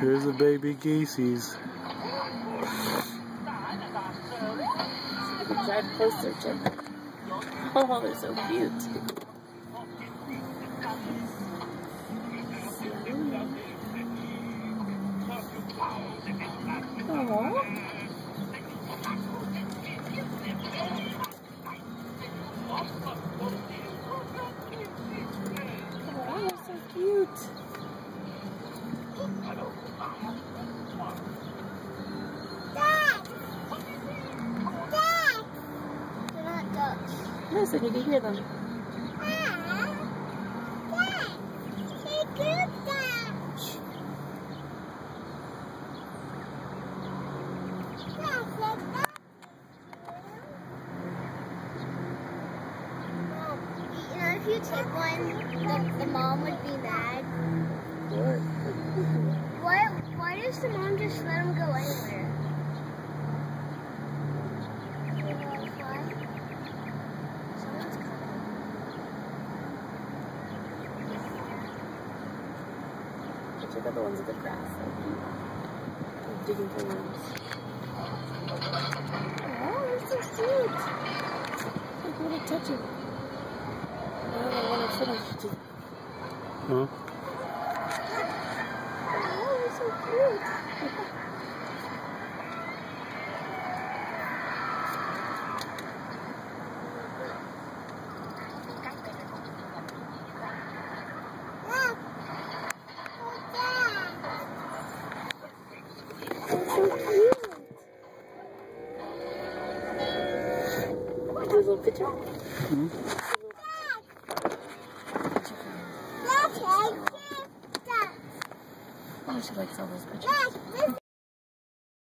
Here's the baby geeseys. Drive closer them. Oh, they're so cute. Aww. Listen, you can hear them. Dad! Dad! Say good, Dad! Dad, say good. Mom, you know, if you take one, the, the mom would be mad. What? Why, why does the mom just let him go anywhere? You know why? Someone's coming. Check out the ones with the grass. They're digging for worms. Oh, they're so cute. Like, want to touch it. I don't know when it's finished. Huh? oh, they're so cute. Dad! Oh, Dad! They're so cute. Do a little picture. Hmm? Oh, she likes all those pictures.